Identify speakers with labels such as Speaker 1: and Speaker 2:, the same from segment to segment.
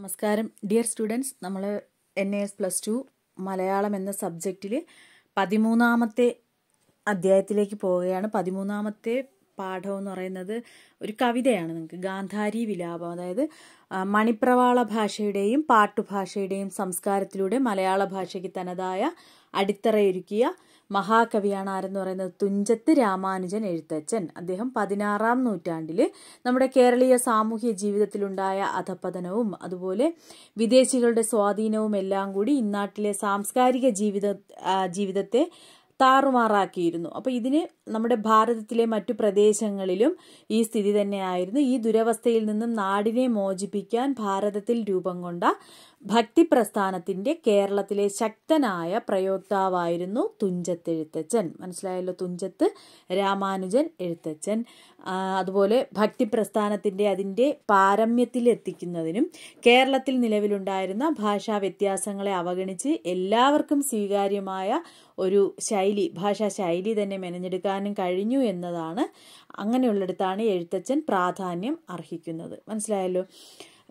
Speaker 1: നമസ്കാരം. Dear students നമ്മൾ N S plus two Malayalam എന്ന സബ്ജക്റ്റിൽ പതിമൂന്നാമത്തെ അധ്യായത്തിലേക്ക് പോവുകയാണ്. പതിമൂന്നാമത്തെ പാഠം എന്ന് പറയുന്നത് ഒരു കവിതയാണ് നിങ്ങൾക്ക്. ഗാന്ധാരി വിലാപം. അതായത് മണിപ്രവാള ഭാഷയുടെയും പാട്ടുഭാഷയുടെയും സംസ്കാരത്തിലൂടെ മലയാള ഭാഷയ്ക്ക് തനതായ അടിത്തറയൊരുക്കിയ മഹാകവിയാണ് ആരെന്ന് പറയുന്നത് തുഞ്ചത്ത് രാമാനുജൻ എഴുത്തച്ഛൻ. അദ്ദേഹം പതിനാറാം നൂറ്റാണ്ടിൽ നമ്മുടെ കേരളീയ സാമൂഹ്യ ജീവിതത്തിലുണ്ടായ അധപ്പതനവും അതുപോലെ വിദേശികളുടെ സ്വാധീനവും എല്ലാം കൂടി ഇന്നാട്ടിലെ സാംസ്കാരിക ജീവിത ജീവിതത്തെ താറുമാറാക്കിയിരുന്നു. അപ്പോൾ ഇതിന് നമ്മുടെ ഭാരതത്തിലെ മറ്റു പ്രദേശങ്ങളിലും ഈ സ്ഥിതി തന്നെയായിരുന്നു. ഈ ദുരവസ്ഥയിൽ നിന്നും നാടിനെ മോചിപ്പിക്കാൻ ഭാരതത്തിൽ രൂപം കൊണ്ട ഭക്തി പ്രസ്ഥാനത്തിന്റെ കേരളത്തിലെ ശക്തനായ പ്രയോക്താവായിരുന്നു തുഞ്ചത്ത് എഴുത്തച്ഛൻ. മനസ്സിലായല്ലോ തുഞ്ചത്ത്? രാമാനുജൻ എഴുത്തച്ഛൻ. അതുപോലെ ഭക്തി പ്രസ്ഥാനത്തിന്റെ അതിന്റെ പാരമ്യത്തിലെത്തിക്കുന്നതിനും കേരളത്തിൽ നിലവിലുണ്ടായിരുന്ന ഭാഷാ വ്യത്യാസങ്ങളെ അവഗണിച്ച് എല്ലാവർക്കും സ്വീകാര്യമായ ഒരു ശൈലി ഭാഷാ ശൈലി തന്നെ മെനഞ്ഞെടുക്കാനും കഴിഞ്ഞു എന്നതാണ് അങ്ങനെയുള്ളിടത്താണ് എഴുത്തച്ഛൻ പ്രാധാന്യം അർഹിക്കുന്നത്. മനസ്സിലായല്ലോ?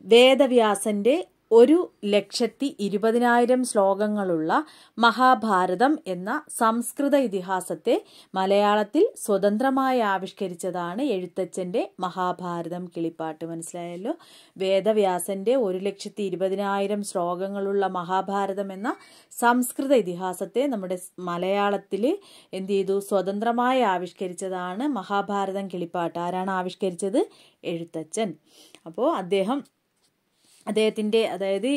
Speaker 1: വേദവ്യാസന്റെ ഒരു ലക്ഷത്തി ഇരുപതിനായിരം ശ്ലോകങ്ങളുള്ള മഹാഭാരതം എന്ന സംസ്കൃത ഇതിഹാസത്തെ മലയാളത്തിൽ സ്വതന്ത്രമായി ആവിഷ്കരിച്ചതാണ് എഴുത്തച്ഛന്റെ മഹാഭാരതം കിളിപ്പാട്ട്. മനസ്സിലായല്ലോ? വേദവ്യാസന്റെ ഒരു ലക്ഷത്തി ഇരുപതിനായിരം ശ്ലോകങ്ങളുള്ള മഹാഭാരതം എന്ന സംസ്കൃത ഇതിഹാസത്തെ നമ്മുടെ മലയാളത്തിൽ എന്ത് ചെയ്തു? സ്വതന്ത്രമായി ആവിഷ്കരിച്ചതാണ് മഹാഭാരതം കിളിപ്പാട്ട്. ആരാണ് ആവിഷ്കരിച്ചത്? എഴുത്തച്ഛൻ. അപ്പോൾ അദ്ദേഹം അദ്ദേഹത്തിന്റെ അതായത്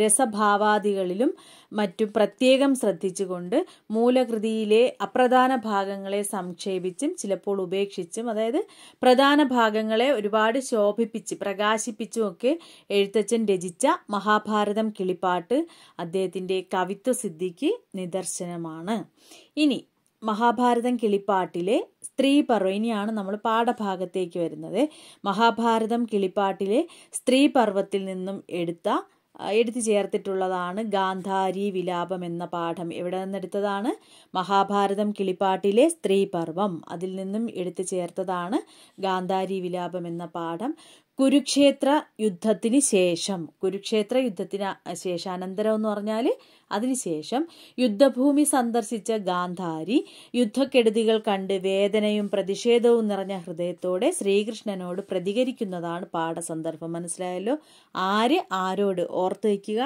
Speaker 1: രസഭാവാദികളിലും മറ്റും പ്രത്യേകം ശ്രദ്ധിച്ചുകൊണ്ട് മൂലകൃതിയിലെ അപ്രധാന ഭാഗങ്ങളെ സംക്ഷേപിച്ചും ചിലപ്പോൾ ഉപേക്ഷിച്ചും അതായത് പ്രധാന ഭാഗങ്ങളെ ഒരുപാട് ശോഭിപ്പിച്ച് പ്രകാശിപ്പിച്ചും ഒക്കെ എഴുത്തച്ഛൻ രചിച്ച മഹാഭാരതം കിളിപ്പാട്ട് അദ്ദേഹത്തിന്റെ കവിത്വ സിദ്ധിക്ക് നിദർശനമാണ്. ഇനി മഹാഭാരതം കിളിപ്പാട്ടിലെ സ്ത്രീ പർവം ഇനിയാണ് നമ്മൾ പാഠഭാഗത്തേക്ക് വരുന്നത്. മഹാഭാരതം കിളിപ്പാട്ടിലെ സ്ത്രീ പർവത്തിൽ നിന്നും എടുത്ത എടുത്തു ചേർത്തിട്ടുള്ളതാണ് ഗാന്ധാരി വിലാപം എന്ന പാഠം. എവിടെ നിന്നെടുത്തതാണ് മഹാഭാരതം കിളിപ്പാട്ടിലെ സ്ത്രീ പർവം അതിൽ നിന്നും എടുത്തു ചേർത്തതാണ് ഗാന്ധാരി വിലാപം എന്ന പാഠം. കുരുക്ഷേത്ര യുദ്ധത്തിന് ശേഷം കുരുക്ഷേത്ര യുദ്ധത്തിന് ശേഷാനന്തരം എന്ന് പറഞ്ഞാൽ അതിനുശേഷം യുദ്ധഭൂമി സന്ദർശിച്ച ഗാന്ധാരി യുദ്ധക്കെടുതികൾ കണ്ട് വേദനയും പ്രതിഷേധവും നിറഞ്ഞ ഹൃദയത്തോടെ ശ്രീകൃഷ്ണനോട് പ്രതികരിക്കുന്നതാണ് പാഠസന്ദർഭം. മനസ്സിലായല്ലോ? ആര് ആരോട് ഓർത്ത് വയ്ക്കുക?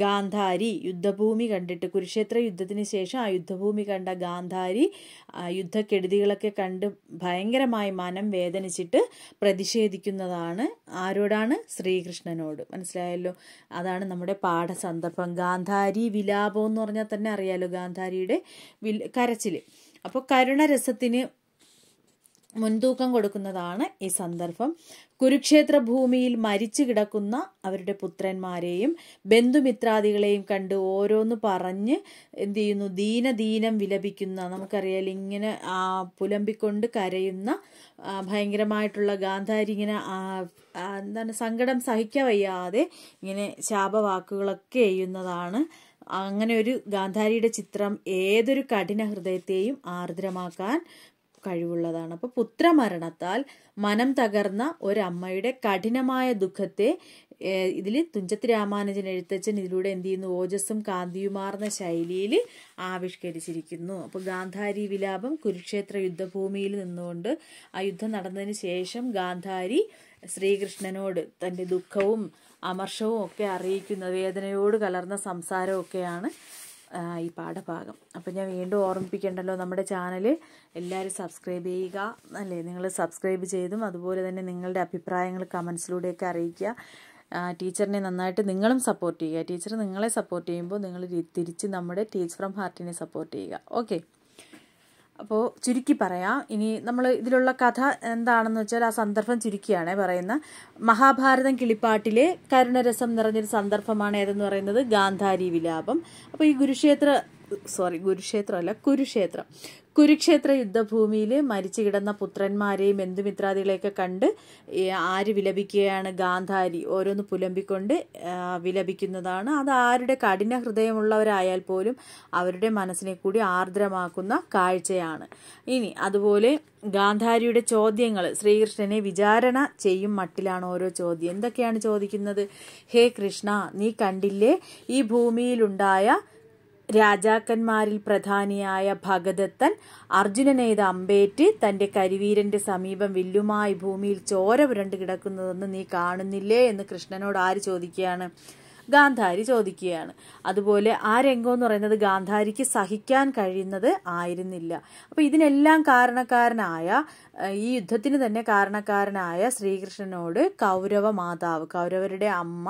Speaker 1: ഗാന്ധാരി യുദ്ധഭൂമി കണ്ടിട്ട് കുരുക്ഷേത്ര യുദ്ധത്തിന് ശേഷം ആ യുദ്ധഭൂമി കണ്ട ഗാന്ധാരി യുദ്ധക്കെടുതികളൊക്കെ കണ്ട് ഭയങ്കരമായി മനം വേദനിച്ചിട്ട് പ്രതിഷേധിക്കുന്നതാണ് ആരോടാണ് ശ്രീകൃഷ്ണനോട്? മനസ്സിലായല്ലോ? അതാണ് നമ്മുടെ പാഠസന്ദർഭം. ഗാന്ധാരി വിലാപം എന്ന് പറഞ്ഞാൽ തന്നെ അറിയാലോ ഗാന്ധാരിയുടെ വിൽ കരച്ചിൽ അപ്പോൾ കരുണരസത്തിന് മുൻതൂക്കം കൊടുക്കുന്നതാണ് ഈ സന്ദർഭം. കുരുക്ഷേത്ര ഭൂമിയിൽ മരിച്ചു കിടക്കുന്ന അവരുടെ പുത്രന്മാരെയും ബന്ധുമിത്രാദികളെയും കണ്ട് ഓരോന്ന് പറഞ്ഞ് എന്ത് ചെയ്യുന്നു? ദീനദീനം വിലപിക്കുന്ന നമുക്കറിയാലോ ഇങ്ങനെ പുലമ്പിക്കൊണ്ട് കരയുന്ന ഭയങ്കരമായിട്ടുള്ള ഗാന്ധാരി ഇങ്ങനെ എന്താണ് സങ്കടം സഹിക്കാൻ വയ്യാതെ ഇങ്ങനെ ശാപവാക്കുകളൊക്കെ ചെയ്യുന്നതാണ് അങ്ങനെ ഒരു ഗാന്ധാരിയുടെ ചിത്രം ഏതൊരു കഠിന ഹൃദയത്തെയും ആർദ്രമാക്കാൻ കഴിവുള്ളതാണ്. അപ്പോൾ പുത്രമരണത്താൽ മനം തകർന്ന ഒരമ്മയുടെ കഠിനമായ ദുഃഖത്തെ ഇതിൽ തുഞ്ചത്ത് രാമാനുജൻ എഴുത്തച്ഛൻ ഇതിലൂടെ എന്ത് ചെയ്യുന്നു? ഓജസ്സും കാന്തിയുമാർന്ന ശൈലിയിൽ ആവിഷ്കരിച്ചിരിക്കുന്നു. അപ്പോൾ ഗാന്ധാരി വിലാപം കുരുക്ഷേത്ര യുദ്ധഭൂമിയിൽ നിന്നുകൊണ്ട് ആ യുദ്ധം നടന്നതിന് ശേഷം ഗാന്ധാരി ശ്രീകൃഷ്ണനോട് തന്റെ ദുഃഖവും അമർഷവും ഒക്കെ അറിയിക്കുന്ന. വേദനയോട് കലർന്ന സംസാരമൊക്കെയാണ് ഈ പാഠഭാഗം. അപ്പം ഞാൻ വീണ്ടും ഓർമ്മിപ്പിക്കേണ്ടല്ലോ നമ്മുടെ ചാനൽ എല്ലാവരും സബ്സ്ക്രൈബ് ചെയ്യുക അല്ലേ? നിങ്ങൾ സബ്സ്ക്രൈബ് ചെയ്തും അതുപോലെ തന്നെ നിങ്ങളുടെ അഭിപ്രായങ്ങൾ കമൻസിലൂടെയൊക്കെ അറിയിക്കുക. ടീച്ചറിനെ നന്നായിട്ട് നിങ്ങളും സപ്പോർട്ട് ചെയ്യുക. ടീച്ചർ നിങ്ങളെ സപ്പോർട്ട് ചെയ്യുമ്പോൾ നിങ്ങൾ തിരിച്ച് നമ്മുടെ ടീച്ച് ഫ്രം ഹാർട്ടിനെ സപ്പോർട്ട് ചെയ്യുക. ഓക്കെ അപ്പോൾ ചുരുക്കി പറയാം. ഇനി നമ്മൾ ഇതിലുള്ള കഥ എന്താണെന്ന് വെച്ചാൽ ആ സന്ദർഭം ചുരുക്കിയാണ് പറയുന്ന മഹാഭാരതം കിളിപ്പാട്ടിലെ കരുണരസം നിറഞ്ഞൊരു സന്ദർഭമാണ് ഏതെന്ന് പറയുന്നത്? ഗാന്ധാരി വിലാപം. അപ്പോൾ ഈ കുരുക്ഷേത്ര സോറി ഗുരുക്ഷേത്രമല്ല കുരുക്ഷേത്രം. കുരുക്ഷേത്ര യുദ്ധഭൂമിയിൽ മരിച്ചു കിടന്ന പുത്രന്മാരെയും ബന്ധുമിത്രാദികളെയൊക്കെ കണ്ട് ആര് വിലപിക്കുകയാണ് ഗാന്ധാരി ഓരോന്ന് പുലമ്പിക്കൊണ്ട് വിലപിക്കുന്നതാണ്. അത് ആരുടെ കഠിന ഹൃദയമുള്ളവരായാൽ പോലും അവരുടെ മനസ്സിനെ കൂടി ആർദ്രമാക്കുന്ന കാഴ്ചയാണ്. ഇനി അതുപോലെ ഗാന്ധാരിയുടെ ചോദ്യങ്ങൾ ശ്രീകൃഷ്ണനെ വിചാരണ ചെയ്യും മട്ടിലാണ് ഓരോ ചോദ്യം. എന്തൊക്കെയാണ് ചോദിക്കുന്നത്? ഹേ കൃഷ്ണ നീ കണ്ടില്ലേ? ഈ ഭൂമിയിലുണ്ടായ രാജാക്കന്മാരിൽ പ്രധാനിയായ ഭഗദത്തൻ അർജുനനെയ്ത് അമ്പേറ്റ് തന്റെ കരിവീരന്റെ സമീപം വില്ലുമായി ഭൂമിയിൽ ചോര പുരണ്ട് കിടക്കുന്നതെന്ന് നീ കാണുന്നില്ലേ എന്ന് കൃഷ്ണനോട് ആര് ചോദിക്കുകയാണ്? ഗാന്ധാരി ചോദിക്കുകയാണ്. അതുപോലെ ആ രംഗം എന്ന് പറയുന്നത് ഗാന്ധാരിക്ക് സഹിക്കാൻ കഴിയുന്നത് ആയിരുന്നില്ല. അപ്പൊ ഇതിനെല്ലാം കാരണക്കാരനായ ഈ യുദ്ധത്തിന് തന്നെ കാരണക്കാരനായ ശ്രീകൃഷ്ണനോട് കൗരവ മാതാവ് കൗരവരുടെ അമ്മ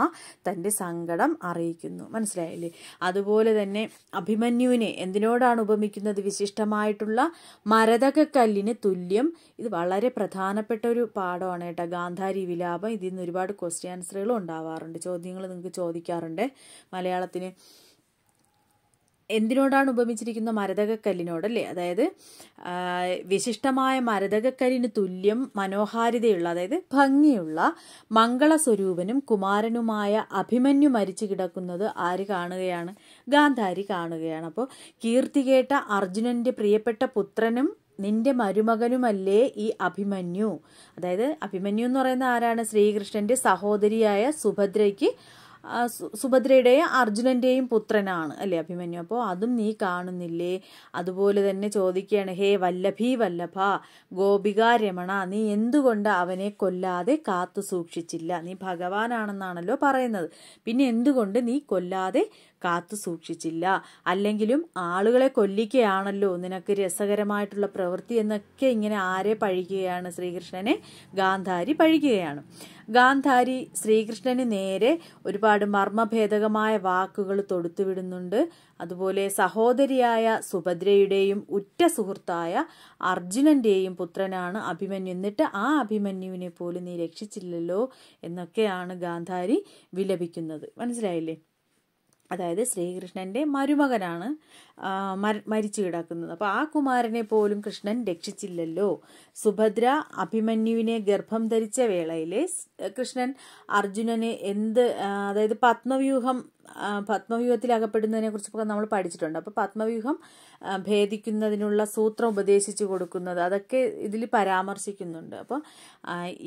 Speaker 1: തന്റെ സങ്കടം അറിയിക്കുന്നു. മനസ്സിലായില്ലേ? അതുപോലെ തന്നെ അഭിമന്യുവിനെ എന്തിനോടാണ് ഉപമിക്കുന്നത്? വിശിഷ്ടമായിട്ടുള്ള മരതകക്കല്ലിന് തുല്യം. ഇത് വളരെ പ്രധാനപ്പെട്ട ഒരു പാഠമാണ് കേട്ടോ. ഗാന്ധാരി വിലാപം. ഇതിൽ നിന്ന് ഒരുപാട് ക്വസ്റ്റ്യൻ ആൻസറുകളും ഉണ്ടാവാറുണ്ട്. ചോദ്യങ്ങൾ നിങ്ങൾക്ക് ചോദിക്കാറുണ്ട് മലയാളത്തിന് എന്തിനോടാണ് ഉപമിച്ചിരിക്കുന്ന മരതകക്കല്ലിനോടല്ലേ? അതായത് വിശിഷ്ടമായ മരതകക്കല്ലിന് തുല്യം മനോഹാരിതയുള്ള അതായത് ഭംഗിയുള്ള മംഗളസ്വരൂപനും കുമാരനുമായ അഭിമന്യു മരിച്ചു കിടക്കുന്നത് ആര് കാണുകയാണ്? ഗാന്ധാരി കാണുകയാണ്. അപ്പോൾ കീർത്തി കേട്ട അർജുനന്റെ പ്രിയപ്പെട്ട പുത്രനും നിന്റെ മരുമകനുമല്ലേ ഈ അഭിമന്യു? അതായത് അഭിമന്യു എന്ന് പറയുന്ന ആരാണ്? ശ്രീകൃഷ്ണന്റെ സഹോദരിയായ സുഭദ്രയ്ക്ക് സുഭദ്രയുടെയും അർജുനന്റെയും പുത്രനാണ് അല്ലേ അഭിമന്യു? അപ്പോൾ അതും നീ കാണുന്നില്ലേ? അതുപോലെ തന്നെ ചോദിക്കുകയാണ് ഹേ വല്ലഭി വല്ലഭ ഗോപിക രമണ നീ എന്തുകൊണ്ട് അവനെ കൊല്ലാതെ കാത്തു സൂക്ഷിച്ചില്ല നീ ഭഗവാനാണെന്നാണല്ലോ പറയുന്നത്. പിന്നെ എന്തുകൊണ്ട് നീ കൊല്ലാതെ കാത്തു സൂക്ഷിച്ചില്ല. അല്ലെങ്കിലും ആളുകളെ കൊല്ലിക്കുകയാണല്ലോ നിനക്ക് രസകരമായിട്ടുള്ള പ്രവൃത്തി എന്നൊക്കെ ഇങ്ങനെ ആരെ പഴിക്കുകയാണ് ശ്രീകൃഷ്ണനെ? ഗാന്ധാരി പഴിക്കുകയാണ്. ഗാന്ധാരി ശ്രീകൃഷ്ണന് നേരെ ഒരുപാട് മർമ്മഭേദകമായ വാക്കുകൾ തൊടുത്തുവിടുന്നുണ്ട്. അതുപോലെ സഹോദരിയായ സുഭദ്രയുടെയും ഉറ്റ സുഹൃത്തായ അർജുനന്റെയും പുത്രനാണ് അഭിമന്യു. എന്നിട്ട് ആ അഭിമന്യുവിനെ പോലും നീ രക്ഷിച്ചില്ലല്ലോ എന്നൊക്കെയാണ് ഗാന്ധാരി വിലപിക്കുന്നത്. മനസ്സിലായില്ലേ? അതായത് ശ്രീകൃഷ്ണന്റെ മരുമകനാണ് മരിച്ചു കിടക്കുന്നത്. അപ്പോൾ ആ കുമാരനെ പോലും കൃഷ്ണൻ രക്ഷിച്ചില്ലല്ലോ. സുഭദ്ര അഭിമന്യുവിനെ ഗർഭം ധരിച്ച വേളയിൽ കൃഷ്ണൻ അർജുനനെ എന്ത് അതായത് പത്മവ്യൂഹം പത്മവ്യൂഹത്തിൽ അകപ്പെടുന്നതിനെ കുറിച്ചൊക്കെ നമ്മൾ പഠിച്ചിട്ടുണ്ട്. അപ്പോൾ പത്മവ്യൂഹം ഭേദിക്കുന്നതിനുള്ള സൂത്രം ഉപദേശിച്ചു കൊടുക്കുന്നത് അതൊക്കെ ഇതിൽ പരാമർശിക്കുന്നുണ്ട്. അപ്പോൾ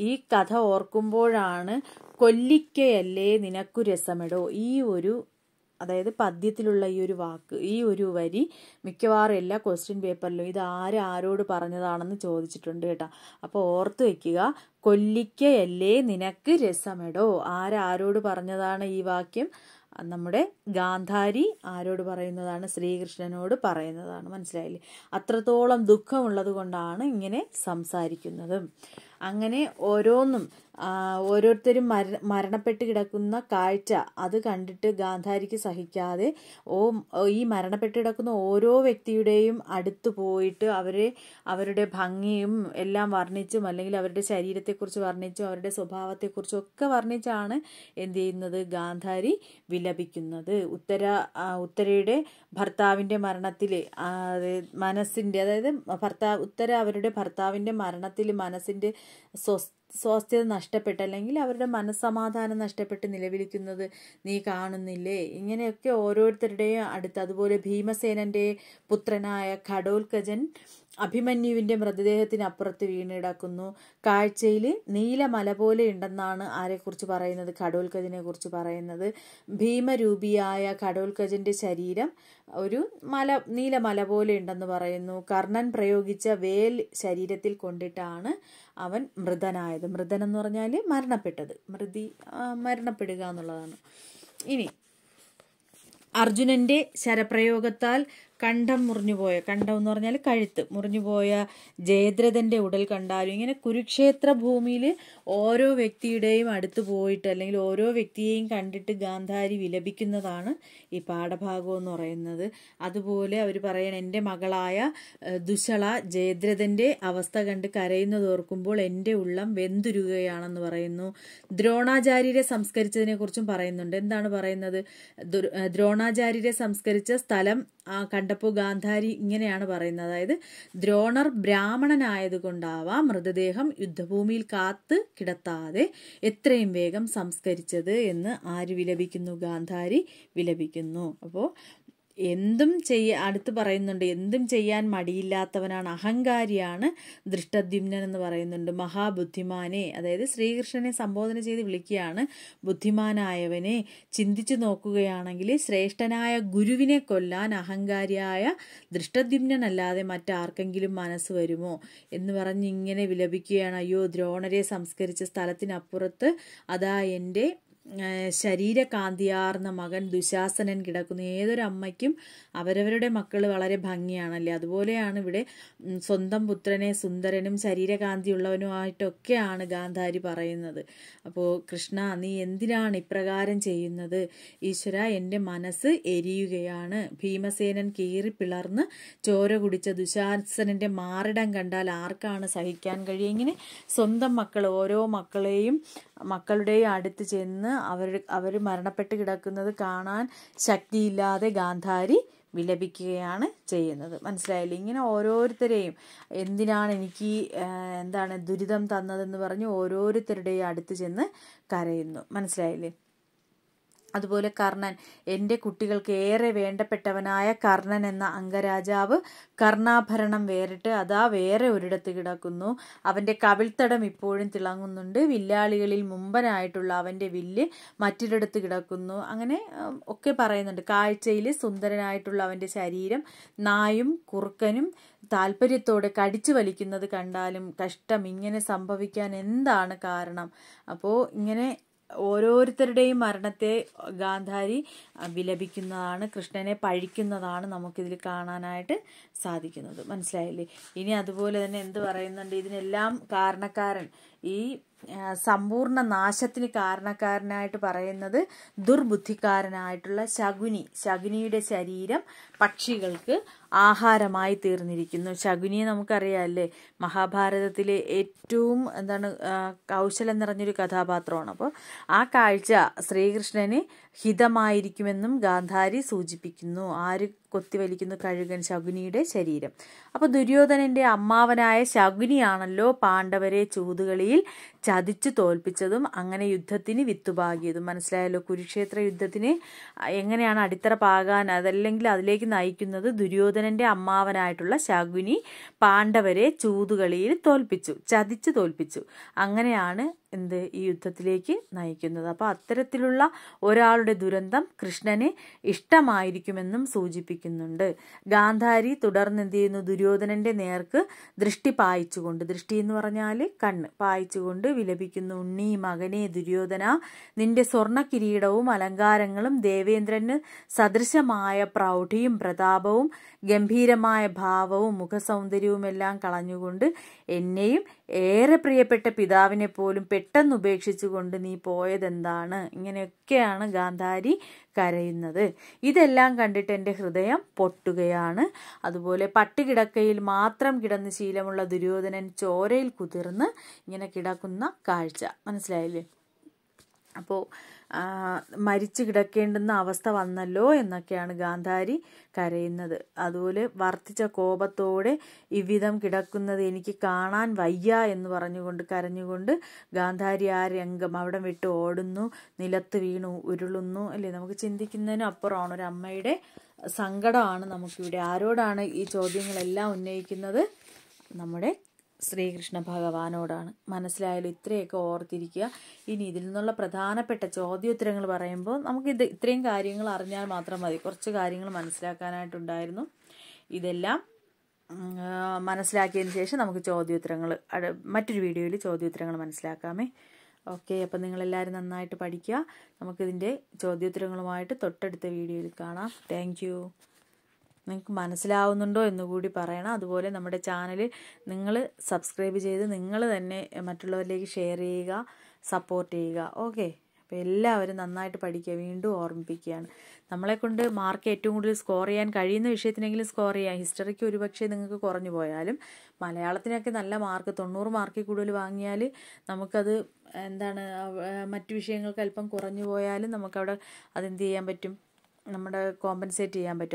Speaker 1: ഈ കഥ ഓർക്കുമ്പോഴാണ് കൊല്ലിക്കയല്ലേ നിനക്കു രസമെടോ? ഈ ഒരു അതായത് പദ്യത്തിലുള്ള ഈ ഒരു വാക്ക് ഈ ഒരു വരി മിക്കവാറും എല്ലാ ക്വസ്റ്റ്യൻ പേപ്പറിലും ഇത് ആര് ആരോട് പറഞ്ഞതാണെന്ന് ചോദിച്ചിട്ടുണ്ട് കേട്ടോ. അപ്പോൾ ഓർത്ത് വയ്ക്കുക കൊല്ലിക്കയല്ലേ നിനക്ക് രസമെടോ? ആരാരോട് പറഞ്ഞതാണ് ഈ വാക്യം? നമ്മുടെ ഗാന്ധാരി ആരോട് പറയുന്നതാണ്? ശ്രീകൃഷ്ണനോട് പറയുന്നതാണ്. മനസ്സിലായില്ലേ? അത്രത്തോളം ദുഃഖമുള്ളത് കൊണ്ടാണ് ഇങ്ങനെ സംസാരിക്കുന്നതും. അങ്ങനെ ഓരോന്നും ഓരോരുത്തരും മര മരണപ്പെട്ട് കിടക്കുന്ന കാഴ്ച അത് കണ്ടിട്ട് ഗാന്ധാരിക്ക് സഹിക്കാതെ ഓ ഈ മരണപ്പെട്ട് കിടക്കുന്ന ഓരോ വ്യക്തിയുടെയും അടുത്ത് പോയിട്ട് അവരെ അവരുടെ ഭംഗിയും എല്ലാം വർണിച്ചും അല്ലെങ്കിൽ അവരുടെ ശരീരത്തെക്കുറിച്ച് വർണിച്ചും അവരുടെ സ്വഭാവത്തെക്കുറിച്ചും ഒക്കെ വർണിച്ചാണ് എന്ത് ചെയ്യുന്നത് ഗാന്ധാരി വിലപിക്കുന്നത്. ഉത്തര ഉത്തരയുടെ ഭർത്താവിന്റെ മരണത്തിൽ മനസ്സിന്റെ അതായത് ഭർത്താവ് ഉത്തര അവരുടെ ഭർത്താവിന്റെ മരണത്തിൽ മനസ്സിന്റെ സ്വസ് സ്വാസ്ഥ്യത നഷ്ടപ്പെട്ട് അല്ലെങ്കിൽ അവരുടെ മനസ്സമാധാനം നഷ്ടപ്പെട്ട് നിലവിളിക്കുന്നത് നീ കാണുന്നില്ലേ? ഇങ്ങനെയൊക്കെ ഓരോരുത്തരുടെയും അടുത്ത്. അതുപോലെ ഭീമസേനന്റെ പുത്രനായ ഘടോൽക്കജൻ അഭിമന്യുവിന്റെ മൃതദേഹത്തിനപ്പുറത്ത് വീണിടക്കുന്നു കാഴ്ചയിൽ നീലമല പോലെ ഉണ്ടെന്നാണ് ആരെക്കുറിച്ച് പറയുന്നത്? കടോൽക്കജിനെ കുറിച്ച് പറയുന്നത്. ഭീമരൂപിയായ ഘടോൽക്കജന്റെ ശരീരം ഒരു മല നീലമല പോലെ ഉണ്ടെന്ന് പറയുന്നു. കർണൻ പ്രയോഗിച്ച വേൽ ശരീരത്തിൽ കൊണ്ടിട്ടാണ് അവൻ മൃതനായത്. മൃതനെന്ന് പറഞ്ഞാൽ മരണപ്പെട്ടത്. മൃതി മരണപ്പെടുക എന്നുള്ളതാണ്. ഇനി അർജുനന്റെ ശരപ്രയോഗത്താൽ കണ്ഠം മുറിഞ്ഞുപോയ കണ്ടം എന്ന് പറഞ്ഞാൽ കഴുത്ത്. മുറിഞ്ഞുപോയ ജയദ്രഥന്റെ ഉടൽ കണ്ടാലും ഇങ്ങനെ കുരുക്ഷേത്ര ഭൂമിയിൽ ഓരോ വ്യക്തിയുടെയും അടുത്ത് പോയിട്ട് അല്ലെങ്കിൽ ഓരോ വ്യക്തിയെയും കണ്ടിട്ട് ഗാന്ധാരി വിലപിക്കുന്നതാണ് ഈ പാഠഭാഗം എന്ന് പറയുന്നത്. അതുപോലെ അവർ പറയണ എന്റെ മകളായ ദുശള ജയദ്രഥന്റെ അവസ്ഥ കണ്ട് കരയുന്നത് ഓർക്കുമ്പോൾ എന്റെ ഉള്ളം വെന്തുരുകയാണെന്ന് പറയുന്നു. ദ്രോണാചാര്യരെ സംസ്കരിച്ചതിനെക്കുറിച്ചും പറയുന്നുണ്ട്. എന്താണ് പറയുന്നത്? ദ്രോണാചാര്യരെ സംസ്കരിച്ച സ്ഥലം കണ്ടപ്പോൾ ഗാന്ധാരി ഇങ്ങനെയാണ് പറയുന്നത്. അതായത് ദ്രോണർ ബ്രാഹ്മണനായതുകൊണ്ടാവാം മൃതദേഹം യുദ്ധഭൂമിയിൽ കാത്ത് കിടത്താതെ എത്രയും വേഗം സംസ്കരിച്ചത് എന്ന് ആര് വിലപിക്കുന്നു? ഗാന്ധാരി വിലപിക്കുന്നു. അപ്പോൾ എന്തും ചെയ്യ അടുത്ത് പറയുന്നുണ്ട് എന്തും ചെയ്യാൻ മടിയില്ലാത്തവനാണ് അഹങ്കാരിയാണ് ദൃഷ്ടദ്യുമ്നൻ എന്ന് പറയുന്നുണ്ട്. മഹാബുദ്ധിമാനെ അതായത് ശ്രീകൃഷ്ണനെ സംബോധന ചെയ്ത് വിളിക്കുകയാണ്. ബുദ്ധിമാനായവനെ ചിന്തിച്ചു നോക്കുകയാണെങ്കിൽ ശ്രേഷ്ഠനായ ഗുരുവിനെ കൊല്ലാൻ അഹങ്കാരിയായ ദൃഷ്ടദ്യുമ്നല്ലാതെ മറ്റാർക്കെങ്കിലും മനസ്സ് വരുമോ എന്ന് പറഞ്ഞ് ഇങ്ങനെ വിലപിക്കുകയാണ്. അയ്യോ ദ്രോണരെ സംസ്കരിച്ച സ്ഥലത്തിനപ്പുറത്ത് അതാ എന്റെ ശരീരകാന്തിയാർന്ന മകൻ ദുശാസനൻ കിടക്കുന്നു. ഏതൊരു അമ്മയ്ക്കും അവരവരുടെ മക്കൾ വളരെ ഭംഗിയാണല്ലേ? അതുപോലെയാണ് ഇവിടെ സ്വന്തം പുത്രനെ സുന്ദരനും ശരീരകാന്തിയുള്ളവനുമായിട്ടൊക്കെയാണ് ഗാന്ധാരി പറയുന്നത്. അപ്പോൾ കൃഷ്ണ നീ എന്തിനാണ് ഇപ്രകാരം ചെയ്യുന്നത്? ഈശ്വര എന്റെ മനസ്സ് എരിയുകയാണ്. ഭീമസേനൻ കീറി പിളർന്ന് ചോര കുടിച്ച ദുശാസനന്റെ മാറിടം കണ്ടാൽ ആർക്കാണ് സഹിക്കാൻ കഴിയുക? ഇങ്ങനെ സ്വന്തം മക്കൾ ഓരോ മക്കളെയും മക്കളുടെയും അടുത്ത് ചെന്ന് അവർ അവർ മരണപ്പെട്ട് കിടക്കുന്നത് കാണാൻ ശക്തിയില്ലാതെ ഗാന്ധാരി വിലപിക്കുകയാണ് ചെയ്യുന്നത്. മനസ്സിലായില്ലേ? ഇങ്ങനെ ഓരോരുത്തരെയും എന്തിനാണ് എനിക്ക് എന്താണ് ദുരിതം തന്നതെന്ന് പറഞ്ഞ് ഓരോരുത്തരുടെയും അടുത്ത് ചെന്ന് കരയുന്നു. മനസ്സിലായില്ലേ? അതുപോലെ കർണൻ. എന്റെ കുട്ടികൾക്ക് ഏറെ വേണ്ടപ്പെട്ടവനായ കർണൻ എന്ന അംഗരാജാവ് കർണാഭരണം വേറിട്ട് അതാ വേറെ ഒരിടത്ത് കിടക്കുന്നു. അവന്റെ കവിൾത്തടം ഇപ്പോഴും തിളങ്ങുന്നുണ്ട്. വില്ലാളികളിൽ മുമ്പനായിട്ടുള്ള അവന്റെ വില്ല് മറ്റൊരിടത്ത് കിടക്കുന്നു. അങ്ങനെ ഒക്കെ പറയുന്നുണ്ട്. കാഴ്ചയിൽ സുന്ദരനായിട്ടുള്ള അവന്റെ ശരീരം നായും കുറുക്കനും താല്പര്യത്തോടെ കടിച്ചു വലിക്കുന്നത് കണ്ടാലും കഷ്ടം. ഇങ്ങനെ സംഭവിക്കാൻ എന്താണ് കാരണം? അപ്പോൾ ഇങ്ങനെ ഓരോരുത്തരുടെയും മരണത്തെ ഗാന്ധാരി വിലപിക്കുന്നതാണ് കൃഷ്ണനെ പഴിക്കുന്നതാണ് നമുക്കിതിൽ കാണാനായിട്ട് സാധിക്കുന്നത്. മനസ്സിലായില്ലേ? ഇനി അതുപോലെ തന്നെ എന്ത് പറയുന്നുണ്ട്? ഇതിനെല്ലാം കാരണക്കാരൻ ഈ സമ്പൂർണ നാശത്തിന് കാരണക്കാരനായിട്ട് പറയുന്നത് ദുർബുദ്ധിക്കാരനായിട്ടുള്ള ശകുനി. ശകുനിയുടെ ശരീരം പക്ഷികൾക്ക് ആഹാരമായി തീർന്നിരിക്കുന്നു. ശകുനിയെ നമുക്കറിയാമല്ലേ മഹാഭാരതത്തിലെ ഏറ്റവും എന്താണ് കൗശലം നിറഞ്ഞൊരു കഥാപാത്രമാണ്. അപ്പോൾ ആ കാഴ്ച ശ്രീകൃഷ്ണന് ഹിതമായിരിക്കുമെന്നും ഗാന്ധാരി സൂചിപ്പിക്കുന്നു. ആര് കൊത്തിവലിക്കുന്നു കഴുകൻ ശകുനിയുടെ ശരീരം. അപ്പോൾ ദുര്യോധനന്റെ അമ്മാവനായ ശകുനിയാണല്ലോ പാണ്ഡവരെ ചൂതുകളിയിൽ ചതിച്ചു തോൽപ്പിച്ചതും അങ്ങനെ യുദ്ധത്തിന് വിത്തുപാകിയതും. മനസ്സിലായല്ലോ? കുരുക്ഷേത്ര യുദ്ധത്തിന് എങ്ങനെയാണ് അടിത്തറ പാകാൻ അതല്ലെങ്കിൽ അതിലേക്ക് നയിക്കുന്നത് ദുര്യോധനന്റെ അമ്മാവനായിട്ടുള്ള ശകുനി പാണ്ഡവരെ ചൂതുകളിയിൽ തോൽപ്പിച്ചു ചതിച്ചു തോൽപ്പിച്ചു. അങ്ങനെയാണ് എന്ത് ഈ യുദ്ധത്തിലേക്ക് നയിക്കുന്നത്? അപ്പോൾ അത്തരത്തിലുള്ള ഒരാളുടെ ദുരന്തം കൃഷ്ണന് ഇഷ്ടമായിരിക്കുമെന്നും സൂചിപ്പിക്കുന്നുണ്ട്. ഗാന്ധാരി തുടർന്ന് എന്ത് ചെയ്യുന്നു ദുര്യോധനന്റെ നേർക്ക് ദൃഷ്ടി പായിച്ചുകൊണ്ട് ദൃഷ്ടി എന്ന് പറഞ്ഞാൽ കണ്ണ് പായിച്ചുകൊണ്ട് വിലപിക്കുന്നു. ഉണ്ണി മകനെ ദുര്യോധന നിന്റെ സ്വർണ കിരീടവും അലങ്കാരങ്ങളും ദേവേന്ദ്രന് സദൃശമായ പ്രൗഢിയും പ്രതാപവും ഗംഭീരമായ ഭാവവും മുഖസൗന്ദര്യവും എല്ലാം കളഞ്ഞുകൊണ്ട് എന്നെയും ഏറെ പ്രിയപ്പെട്ട പിതാവിനെ പോലും പെട്ടെന്ന് ഉപേക്ഷിച്ചുകൊണ്ട് നീ പോയതെന്താണ്? ഇങ്ങനെയൊക്കെയാണ് ഗാന്ധാരി കരയുന്നത്. ഇതെല്ലാം കണ്ടിട്ട് എന്റെ ഹൃദയം പൊട്ടുകയാണ്. അതുപോലെ പട്ടുകിടക്കയിൽ മാത്രം കിടന്ന് ശീലമുള്ള ദുര്യോധനൻ ചോരയിൽ കുതിർന്ന് ഇങ്ങനെ കിടക്കുന്ന കാഴ്ച. മനസ്സിലായില്ലേ? അപ്പോൾ മരിച്ചു കിടക്കേണ്ടുന്ന അവസ്ഥ വന്നല്ലോ എന്നൊക്കെയാണ് ഗാന്ധാരി കരയുന്നത്. അതുപോലെ വർദ്ധിച്ച കോപത്തോടെ ഇവിധം കിടക്കുന്നത് എനിക്ക് കാണാൻ വയ്യ എന്ന് പറഞ്ഞുകൊണ്ട് കരഞ്ഞുകൊണ്ട് ഗാന്ധാരി ആ രംഗം അവിടെ വിട്ട് ഓടുന്നു നിലത്ത് വീണു ഉരുളുന്നു അല്ലേ? നമുക്ക് ചിന്തിക്കുന്നതിനും അപ്പുറമാണ്. ഒരു അമ്മയുടെ സങ്കടമാണ് നമുക്കിവിടെ. ആരോടാണ് ഈ ചോദ്യങ്ങളെല്ലാം ഉന്നയിക്കുന്നത്? നമ്മുടെ ശ്രീകൃഷ്ണ ഭഗവാനോടാണ്. മനസ്സിലായാലും ഇത്രയൊക്കെ ഓർത്തിരിക്കുക. ഇനി ഇതിൽ നിന്നുള്ള പ്രധാനപ്പെട്ട ചോദ്യോത്തരങ്ങൾ പറയുമ്പോൾ നമുക്ക് ഇത് ഇത്രയും കാര്യങ്ങൾ അറിഞ്ഞാൽ മാത്രം മതി. കുറച്ച് കാര്യങ്ങൾ മനസ്സിലാക്കാനായിട്ടുണ്ടായിരുന്നു. ഇതെല്ലാം മനസ്സിലാക്കിയതിന് ശേഷം നമുക്ക് ചോദ്യോത്തരങ്ങൾ മറ്റൊരു വീഡിയോയിൽ ചോദ്യോത്തരങ്ങൾ മനസ്സിലാക്കാമേ. ഓക്കെ അപ്പം നിങ്ങളെല്ലാവരും നന്നായിട്ട് പഠിക്കുക. നമുക്കിതിന്റെ ചോദ്യോത്തരങ്ങളുമായിട്ട് തൊട്ടടുത്ത വീഡിയോയിൽ കാണാം. താങ്ക് നിങ്ങൾക്ക് മനസ്സിലാവുന്നുണ്ടോ എന്ന് കൂടി പറയണം. അതുപോലെ നമ്മുടെ ചാനൽ നിങ്ങൾ സബ്സ്ക്രൈബ് ചെയ്ത് നിങ്ങൾ തന്നെ മറ്റുള്ളവരിലേക്ക് ഷെയർ ചെയ്യുക സപ്പോർട്ട് ചെയ്യുക. ഓക്കെ അപ്പോൾ എല്ലാവരും നന്നായിട്ട് പഠിക്കുക. വീണ്ടും ഓർമ്മിപ്പിക്കുകയാണ്. നമ്മളെക്കൊണ്ട് മാർക്ക് ഏറ്റവും കൂടുതൽ സ്കോർ ചെയ്യാൻ കഴിയുന്ന വിഷയത്തിനെങ്കിലും സ്കോർ ചെയ്യാം. ഹിസ്റ്ററിക്ക് ഒരുപക്ഷെ നിങ്ങൾക്ക് കുറഞ്ഞു പോയാലും മലയാളത്തിനൊക്കെ നല്ല മാർക്ക് തൊണ്ണൂറ് മാർക്കിൽ കൂടുതൽ വാങ്ങിയാൽ നമുക്കത് എന്താണ് മറ്റു വിഷയങ്ങൾക്ക് അല്പം കുറഞ്ഞു പോയാലും നമുക്കവിടെ അതെന്ത് ചെയ്യാൻ പറ്റും? നമ്മുടെ കോമ്പൻസേറ്റ് ചെയ്യാൻ പറ്റും.